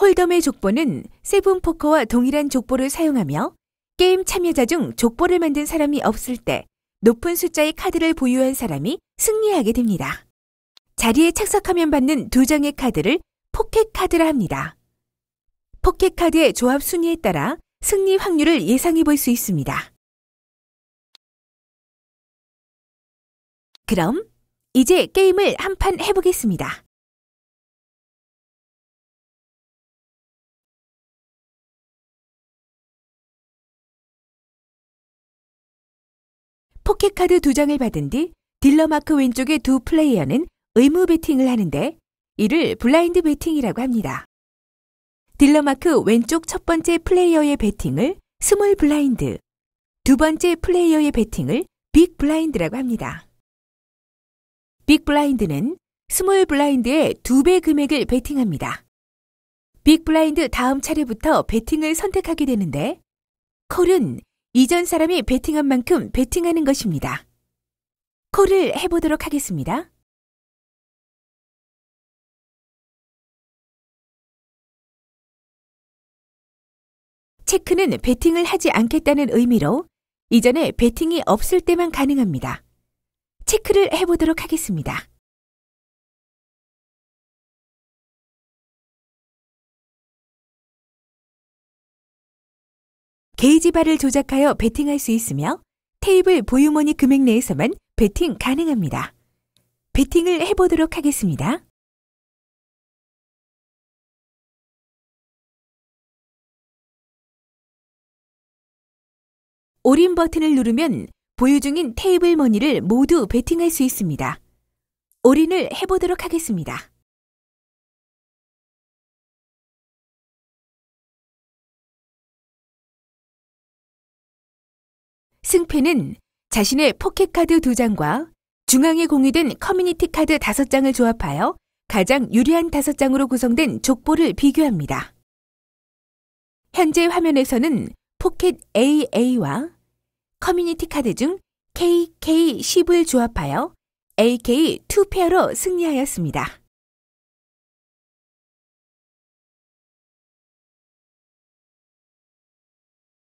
홀덤의 족보는 세븐 포커와 동일한 족보를 사용하며 게임 참여자 중 족보를 만든 사람이 없을 때 높은 숫자의 카드를 보유한 사람이 승리하게 됩니다. 자리에 착석하면 받는 두 장의 카드를 포켓 카드라 합니다. 포켓 카드의 조합 순위에 따라 승리 확률을 예상해 볼 수 있습니다. 그럼 이제 게임을 한 판 해보겠습니다. 포켓카드 두 장을 받은 뒤 딜러 마크 왼쪽의 두 플레이어는 의무 베팅을 하는데 이를 블라인드 베팅이라고 합니다. 딜러 마크 왼쪽 첫 번째 플레이어의 베팅을 small blind, 두 번째 플레이어의 베팅을 big blind라고 합니다. big blind는 small blind의 두 배 금액을 베팅합니다. big blind 다음 차례부터 베팅을 선택하게 되는데 콜은 이전 사람이 베팅한 만큼 베팅하는 것입니다. 콜을 해보도록 하겠습니다. 체크는 베팅을 하지 않겠다는 의미로 이전에 베팅이 없을 때만 가능합니다. 체크를 해보도록 하겠습니다. 게이지 바를 조작하여 베팅할 수 있으며 테이블 보유money 금액 내에서만 베팅 가능합니다. 베팅을 해보도록 하겠습니다. 올인 버튼을 누르면 보유 중인 테이블 money를 모두 베팅할 수 있습니다. 올인을 해보도록 하겠습니다. 승패는 자신의 포켓카드 두 장과 중앙에 공유된 커뮤니티 카드 다섯 장을 조합하여 가장 유리한 다섯 장으로 구성된 족보를 비교합니다. 현재 화면에서는 포켓 AA와 커뮤니티 카드 중 KK10을 조합하여 AK2 페어로 승리하였습니다.